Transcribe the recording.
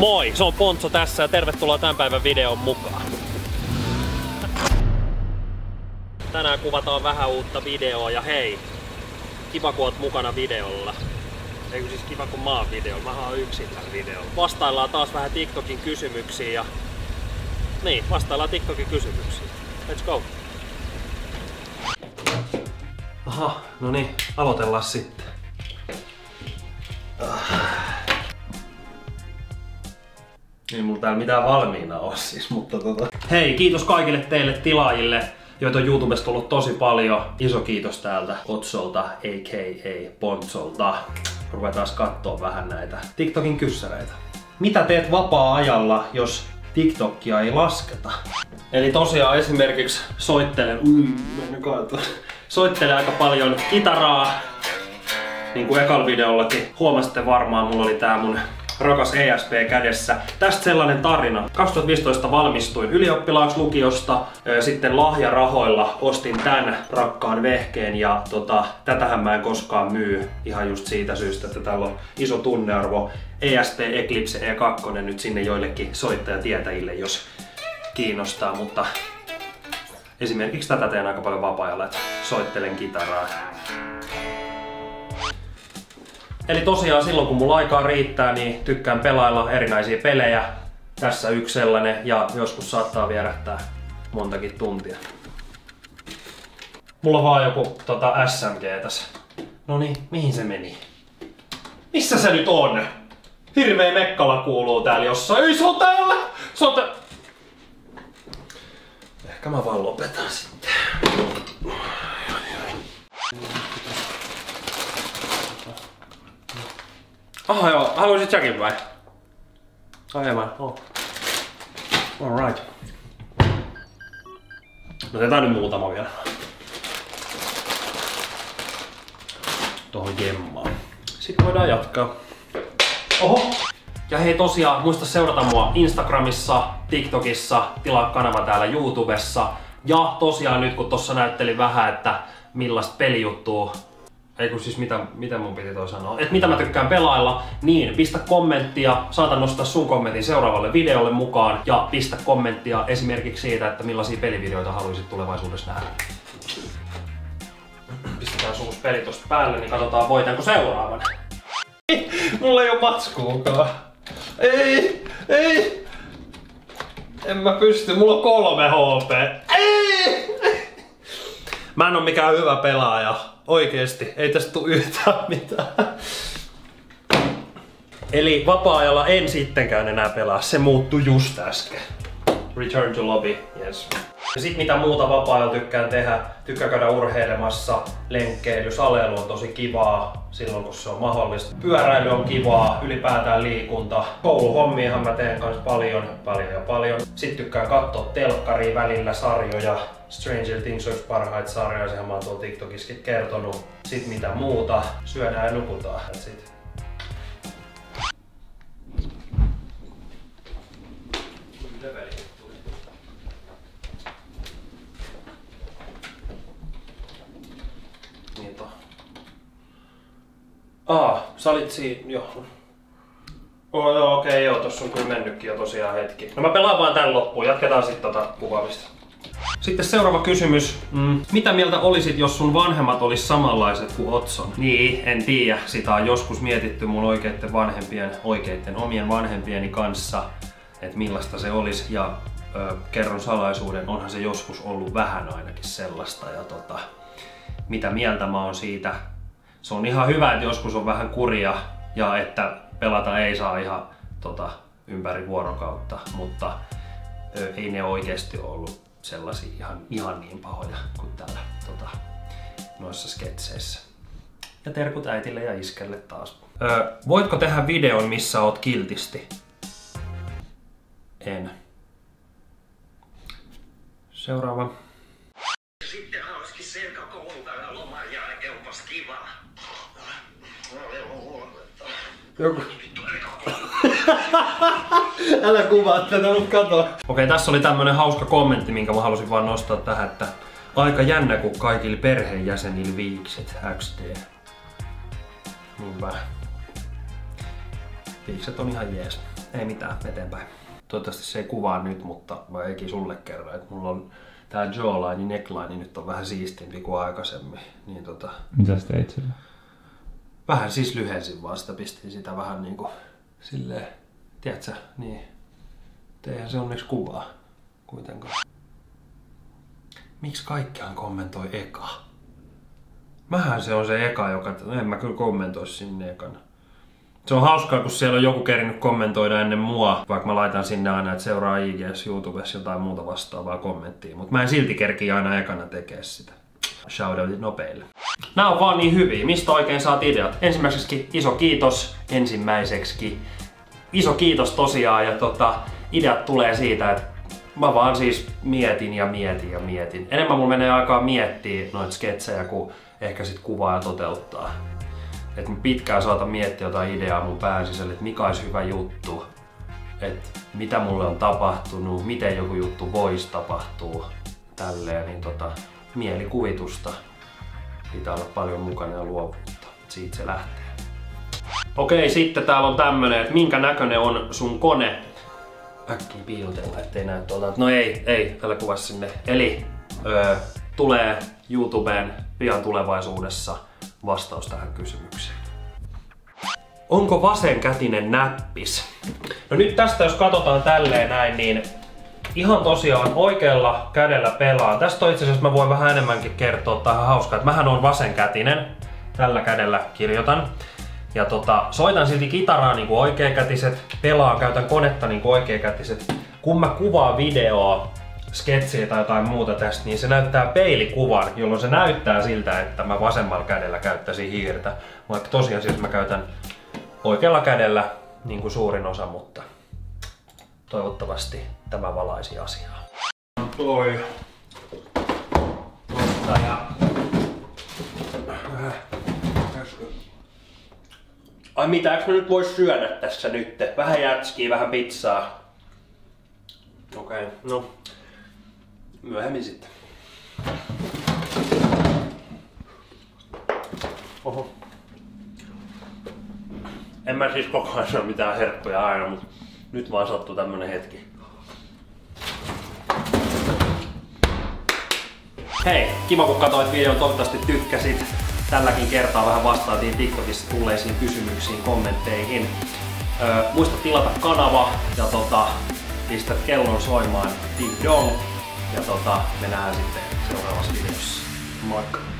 Moi, se on Pontso tässä ja tervetuloa tämän päivän videon mukaan. Tänään kuvataan vähän uutta videoa ja hei, kiva kun oot mukana videolla. Eikö siis kiva kun mä oon videolla, mä oon yksin tällä videolla. Vastaillaan taas vähän TikTokin kysymyksiin ja... Niin, vastaillaan TikTokin kysymyksiin. Let's go! Aha, no niin, aloitellaan sitten. Ei mulla täällä mitään valmiina ole siis, mutta tota... Hei, kiitos kaikille teille tilaajille, joita on YouTubesta tullut tosi paljon. Iso kiitos täältä Otsolta, a.k.a. Pontsolta. Ruvetaan katsoa vähän näitä TikTokin kyssäreitä. Mitä teet vapaa-ajalla, jos TikTokia ei lasketa? Eli tosiaan esimerkiksi soittelen, ui, soittelen aika paljon kitaraa, niin kuin ekal videollakin. Huomasitte varmaan, mulla oli tää mun rakas ESP kädessä. Tästä sellainen tarina. 2015 valmistuin ylioppilaaksi lukiosta, sitten lahjarahoilla ostin tän rakkaan vehkeen ja tota, tätähän mä en koskaan myy ihan just siitä syystä, että täällä on iso tunnearvo. ESP Eclipse E2 nyt sinne joillekin soittajatietäjille, jos kiinnostaa, mutta esimerkiksi tätä teen aika paljon vapaa-ajalla, että soittelen kitaraa. Eli tosiaan silloin kun mulla aikaa riittää, niin tykkään pelailla erinäisiä pelejä. Tässä yksi sellainen ja joskus saattaa vierähtää montakin tuntia. Mulla on vaan joku tota, SMG tässä. No niin, mihin se meni? Missä se nyt on? Hirveä mekkala kuuluu täällä jossain. Ei se on täällä! Se on täällä! Ehkä mä vaan lopetan sitten. Aha joo, haluaisit säkin vai? Aivan, oh. Alright. Otetaan nyt muutama vielä. Tuohon jemmaan. Sitten voidaan jatkaa. Oho! Ja hei tosiaan, muista seurata mua Instagramissa, TikTokissa, tilaa kanava täällä YouTubessa. Ja tosiaan nyt kun tossa näyttelin vähän, että millaista pelijuttua ei kun siis mitä, mitä mun piti toi sanoa, että mitä mä tykkään pelailla, niin pistä kommenttia, saatan nostaa sun kommentin seuraavalle videolle mukaan ja pistä kommenttia esimerkiksi siitä, että millaisia pelivideoita haluaisit tulevaisuudessa nähdä. Pistetään sun peli tosta päälle, niin katsotaan voitanko seuraavan. Mulla ei oo matskuukaan. Ei, ei! En mä pysty, mulla on kolme HP. Ei! Mä en oo mikään hyvä pelaaja. Oikeesti, ei tästä tule yhtään mitään. Eli vapaa-ajalla en sittenkään enää pelaa, se muuttui just äsken. Return to lobby, yes. Ja sit mitä muuta vapaa-ajalla tykkään tehdä, tykkään käydä urheilemassa, lenkkeily, salelu on tosi kivaa silloin kun se on mahdollista. Pyöräily on kivaa, ylipäätään liikunta. Kouluhommiahan mä teen kanssa paljon, paljon ja paljon. Sitten tykkään katsoa telkkaria välillä, sarjoja. Stranger Things olisi parhaita sarjoja, sehän mä oon tuolla TikTokissakin kertonut. Sitten mitä muuta, syödään ja nukutaan. Sit. Aa, sä olit siinä, joo. Oh, joo, okei, okay, joo, tossa on kyllä mennytkin jo tosiaan hetki. No mä pelaan vaan tän loppuun, jatketaan sitten tota kuvaamista. Sitten seuraava kysymys. Mm, mitä mieltä olisit, jos sun vanhemmat olis samanlaiset kuin Otson? Niin, en tiedä. Sitä on joskus mietitty mun oikeitten vanhempien, oikeitten omien vanhempieni kanssa, että millaista se olisi. Ja ö, kerron salaisuuden, onhan se joskus ollut vähän ainakin sellaista. Ja tota, mitä mieltä mä oon siitä, se on ihan hyvä, että joskus on vähän kuria ja että pelata ei saa ihan tota, ympäri vuorokautta, mutta ö, ei ne oikeasti ollut sellaisia ihan, ihan niin pahoja kuin täällä tota, noissa sketseissä. Ja terkut äitille ja iskelle taas. Ö, voitko tehdä videon, missä oot kiltisti? En. Seuraava. Sitten olisikin selkä koulupäivän loman jälkeen onpas kiva. Joku... Älä kuvaa tätä, mutta kato. Okei, tässä oli tämmönen hauska kommentti, minkä mä halusin vaan nostaa tähän, että aika jännä, kun kaikille perheenjäsenille viikset XD. Niinpä. Viikset on ihan jees. ei mitään, eteenpäin. Toivottavasti se ei kuvaa nyt, mutta mä eikin sulle kerran, että mulla on tää jawline, neckline nyt on vähän siistimpi kuin aikaisemmin. Niin tota, Mitä sä teit sillä? vähän siis lyhensin vaan sitä, pistin sitä vähän niinku silleen, tiedätkö, niin. Eihän se onneksi kuvaa kuitenkaan. Miksi kaikkiaan kommentoi eka? Mähän se on se eka, joka... En mä kyllä kommentoi sinne ekana. Se on hauskaa, kun siellä on joku kerinyt kommentoida ennen mua, vaikka mä laitan sinne aina, että seuraa IGS, YouTubessa jotain muuta vastaavaa kommenttia. Mutta mä en silti kerki aina ekana tekee sitä. Shoutoutit nopeille. Nämä on vaan niin hyviä. Mistä oikein saat ideat? Ensimmäiseksi iso kiitos ensimmäiseksi. Iso kiitos tosiaan ja tota, ideat tulee siitä, että mä vaan siis mietin ja mietin ja mietin. Enemmän mulla menee aikaa miettiä noita sketsejä kuin ehkä sit kuvaa ja toteuttaa. Et mä pitkään saatan miettiä jotain ideaa mun pään sisällä, että mikä olisi hyvä juttu. Että mitä mulle on tapahtunut, miten joku juttu voisi tapahtua. Tälleen, niin tota, mielikuvitusta pitää olla paljon mukana ja luovuutta. Siitä se lähtee. Okei, sitten täällä on tämmönen, että minkä näköinen on sun kone. Äkkiä piilotella, ettei näy tuolta. No ei, ei, älä kuvaa sinne. Eli öö, tulee YouTubeen pian tulevaisuudessa vastaus tähän kysymykseen. Onko vasenkätinen näppis? No nyt tästä jos katsotaan tälleen näin, niin ihan tosiaan oikealla kädellä pelaa. Tästä on itse asiassa mä voin vähän enemmänkin kertoa, tähän hauskaa, että mähän on vasenkätinen. Tällä kädellä kirjoitan. Ja tota, soitan silti kitaraa niin kuin oikeakätiset, pelaan, käytän konetta niin kuin oikeakätiset. Kun mä kuvaan videoa, sketsiä tai jotain muuta tästä, niin se näyttää peilikuvan, jolloin se näyttää siltä, että mä vasemmalla kädellä käyttäisin hiirtä. Vaikka tosiasiassa mä käytän oikealla kädellä niin kuin suurin osa, mutta toivottavasti tämä valaisi asiaa. Toi. Totta ja... Ai mitä, eikö mä nyt voi syödä tässä nyt? Vähän jätskiä, vähän pizzaa. Okei, okay, no. Myöhemmin sitten. Oho. En mä siis koko ajan sano mitään herkkuja aina, mutta nyt vaan sattuu tämmönen hetki. Hei, kiva kun katsoit videon, toivottavasti tykkäsit. Tälläkin kertaa vähän vastaatiin TikTokissa tulleisiin kysymyksiin, kommentteihin. Öö, muista tilata kanava ja tota, pistät kellon soimaan ding dong. Ja tota, me nähdään sitten seuraavassa videossa. Moikka!